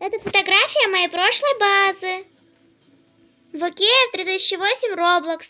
Это фотография моей прошлой базы. В Океев 38 Roblox.